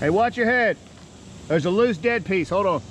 Hey, watch your head. There's a loose dead piece. Hold on.